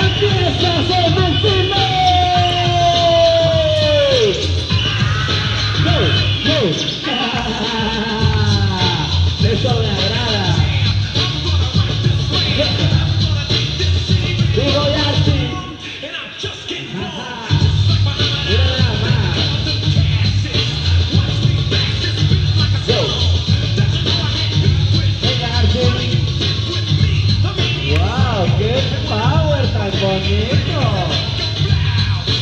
empieza a final. Go, go.